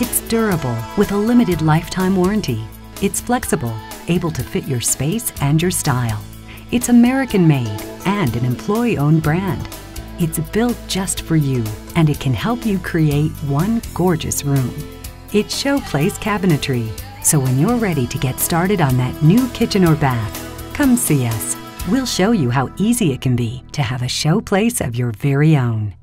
It's durable with a limited lifetime warranty. It's flexible, able to fit your space and your style. It's American made and an employee owned brand. It's built just for you and it can help you create one gorgeous room. It's Showplace Cabinetry. So when you're ready to get started on that new kitchen or bath, come see us. We'll show you how easy it can be to have a showplace of your very own.